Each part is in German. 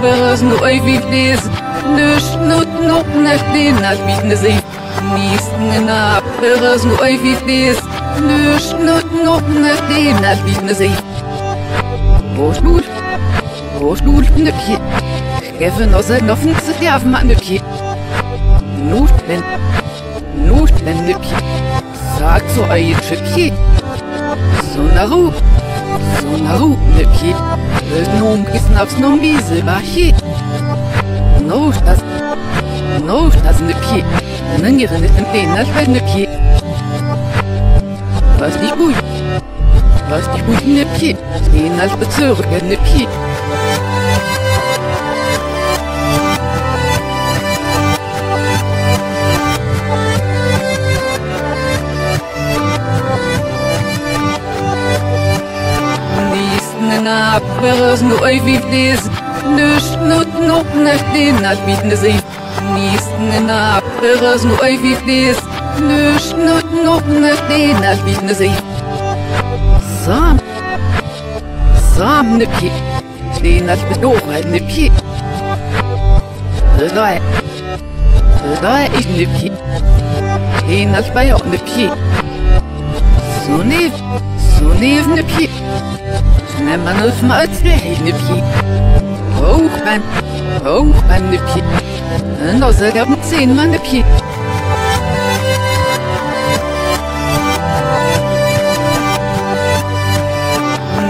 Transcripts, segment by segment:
beres nu oi wie des Nus nut noch nach den als wie ne sich Nisten na beres nu oi wie des Nus nut noch nach den als wie ne sich Wo schnut Wo schnut ne Pi Geffen aus der Noffen zu derfen an ne Pi Nut wenn Nut wenn ne Pi Sag so ein Pi So na Ruhe Naru, ne pied. Le nom is nafs nom bise bahi. No, das. No, das ne pied. Nangere ne tempen na fed ne pied. Was dich bui. Was dich bui ne pied. Stehen als Nu oi wie des Nus nut nog nach den als bieten sich Nisten na beres nu oi wie des Nus nut nog nach den als bieten sich Sam Sam ne pi. Stehen als bedoren ne pi. Drei Drei ich ne pi. Stehen bei auch ne pi. So ne So ne ne pi när man uppmärksamma pied. Hoch beim, hoch beim pied. Und aus der zehn meine pied.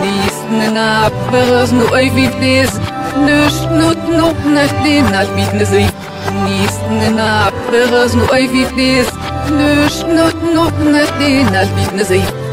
Nächsten Abwehren nur wie des, nicht not noch nach den Albieten sich. Nächsten Abwehren nur wie des, nicht not noch nach den Albieten sich.